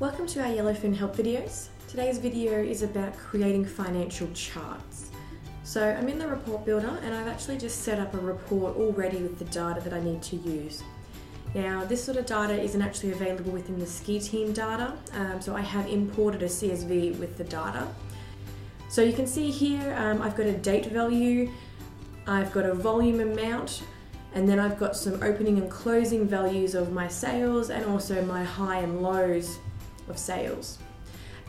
Welcome to our Yellowfin Help videos. Today's video is about creating financial charts. So I'm in the report builder and I've actually just set up a report already with the data that I need to use. Now this sort of data isn't actually available within the ski team data, um, so I have imported a CSV with the data. So you can see here um, I've got a date value, I've got a volume amount, and then I've got some opening and closing values of my sales and also my high and lows of sales.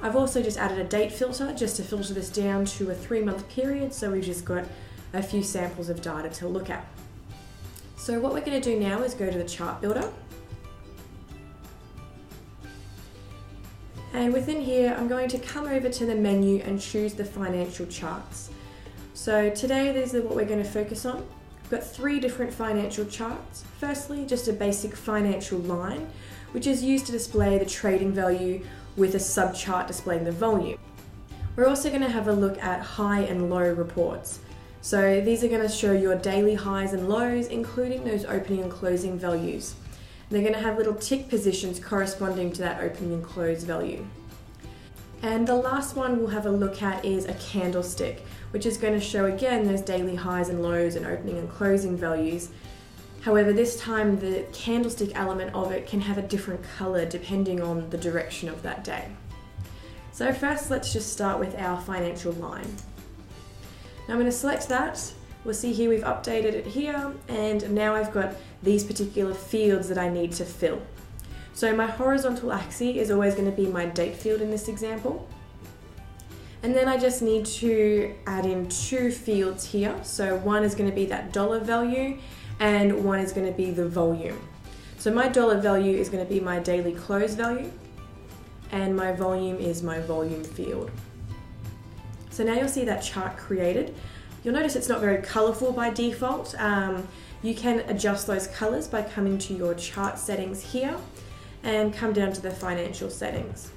I've also just added a date filter just to filter this down to a three month period so we've just got a few samples of data to look at. So what we're going to do now is go to the chart builder and within here I'm going to come over to the menu and choose the financial charts. So today these are what we're going to focus on. We've got three different financial charts. Firstly just a basic financial line which is used to display the trading value with a subchart displaying the volume. We're also going to have a look at high and low reports. So these are going to show your daily highs and lows, including those opening and closing values. They're going to have little tick positions corresponding to that opening and close value. And the last one we'll have a look at is a candlestick, which is going to show again those daily highs and lows and opening and closing values However, this time the candlestick element of it can have a different color depending on the direction of that day. So first let's just start with our financial line. Now I'm going to select that. We'll see here we've updated it here and now I've got these particular fields that I need to fill. So my horizontal axis is always going to be my date field in this example. And then I just need to add in two fields here. So one is going to be that dollar value and one is going to be the volume. So my dollar value is going to be my daily close value and my volume is my volume field. So now you'll see that chart created. You'll notice it's not very colorful by default. Um, you can adjust those colors by coming to your chart settings here and come down to the financial settings.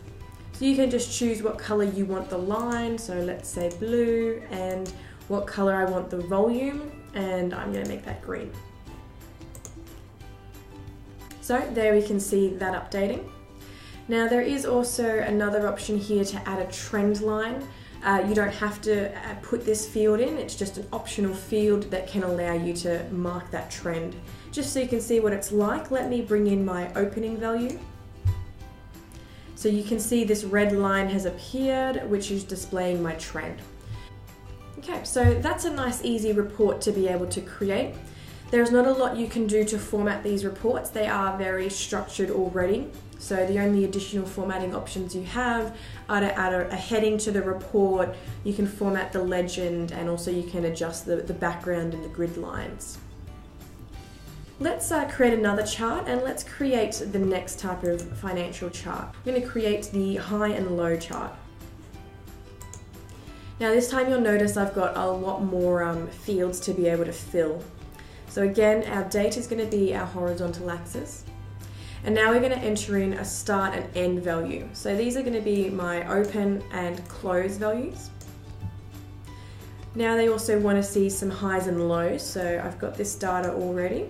So you can just choose what color you want the line, so let's say blue, and what color I want the volume, and I'm gonna make that green. So there we can see that updating. Now there is also another option here to add a trend line. Uh, you don't have to uh, put this field in, it's just an optional field that can allow you to mark that trend. Just so you can see what it's like, let me bring in my opening value. So you can see this red line has appeared, which is displaying my trend. Okay, so that's a nice easy report to be able to create. There's not a lot you can do to format these reports. They are very structured already. So the only additional formatting options you have are to add a, a, heading to the report, you can format the legend, and also you can adjust the, the background and the grid lines. Let's uh, create another chart and let's create the next type of financial chart. I'm going to create the high and low chart. Now this time you'll notice I've got a lot more um, fields to be able to fill. So again, our date is going to be our horizontal axis. And now we're going to enter in a start and end value. So these are going to be my open and close values. Now they also want to see some highs and lows, so I've got this data already.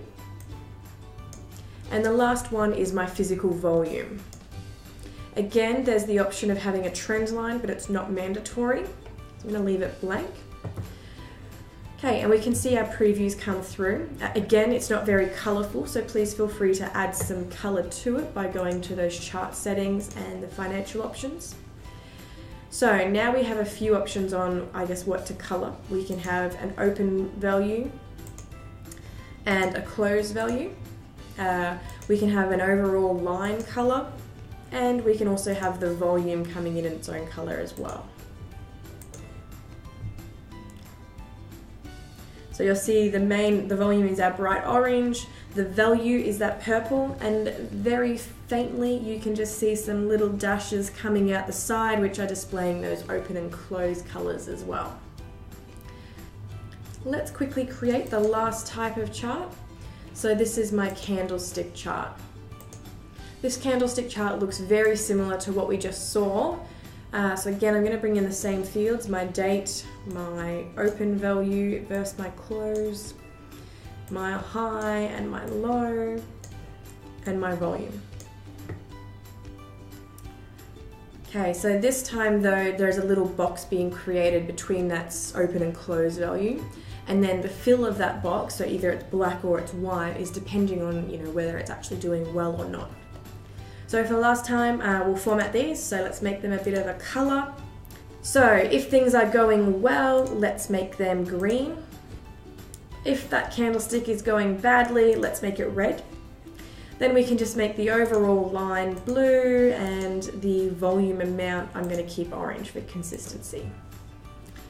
And the last one is my physical volume. Again, there's the option of having a trend line, but it's not mandatory. So I'm going to leave it blank. Okay, and we can see our previews come through. Uh, again, it's not very colorful, so please feel free to add some color to it by going to those chart settings and the financial options. So now we have a few options on, I guess, what to color. We can have an open value and a close value. Uh, we can have an overall line color, and we can also have the volume coming in its own color as well. So you'll see the main, the volume is our bright orange, the value is that purple, and very faintly you can just see some little dashes coming out the side which are displaying those open and closed colors as well. Let's quickly create the last type of chart. So this is my candlestick chart. This candlestick chart looks very similar to what we just saw, uh, so again, I'm going to bring in the same fields, my date, my open value versus my close, my high and my low, and my volume. Okay, so this time though, there's a little box being created between that open and close value. And then the fill of that box, so either it's black or it's white, is depending on you know whether it's actually doing well or not. So for the last time, uh, we'll format these, so let's make them a bit of a color. So if things are going well, let's make them green. If that candlestick is going badly, let's make it red. Then we can just make the overall line blue and the volume amount I'm going to keep orange for consistency.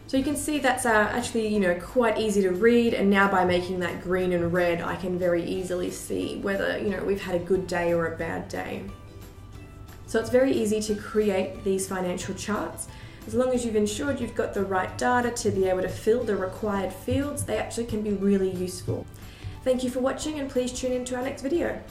So you can see that's uh, actually, you know, quite easy to read and now by making that green and red I can very easily see whether, you know, we've had a good day or a bad day. So it's very easy to create these financial charts. As long as you've ensured you've got the right data to be able to fill the required fields, they actually can be really useful. Thank you for watching and please tune in to our next video.